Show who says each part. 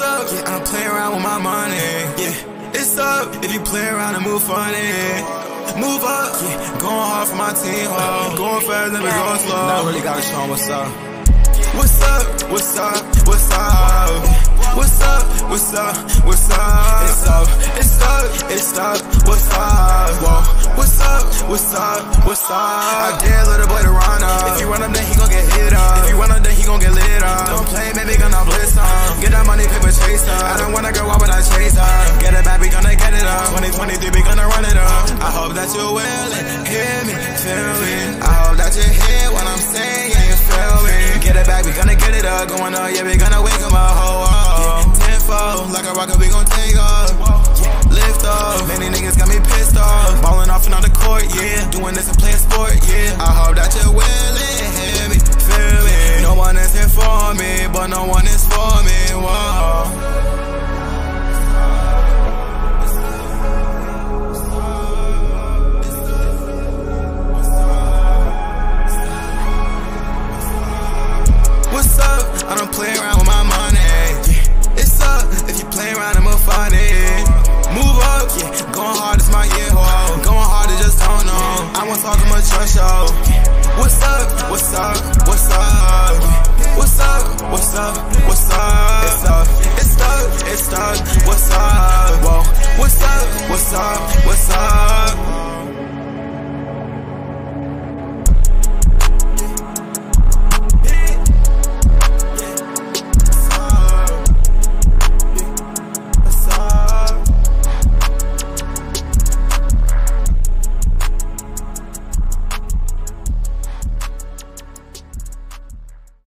Speaker 1: yeah, I don't play around with my money. Yeah, it's up. If you play around and move funny, move up, yeah. Going hard for my team, ho. Going fast, never going slow. Now I really gotta show what's up. What's up? What's up? What's up? What's up? What's up? What's up? It's up. It's up. It's up. What's up? Whoa. What's up? What's up? What's up? I dare little boy to run up. If you run up, then he gon' get hit up. If you run up, then he gon' get lit up. Don't play, I don't wanna go out, but I chase her. Get it back, we gonna get it up. 2023, we gonna run it up. I hope that you will and hear me, feel me. I hope that you hear what I'm saying, you feel me. Get it back, we gonna get it up. Going up, yeah, we gonna wake up my whole world. Tenfold, like a rocket, we gon' take off. Lift off, many niggas got me pissed off. Ballin' off and on the court, yeah. Doing this and playing sport, yeah. I hope that you will and hear me, feel me. No one is here for me, but no one is for me. Whoa. Play around with my money. Yeah. It's up if you play around and move funny. Move up, yeah. Going hard is my year,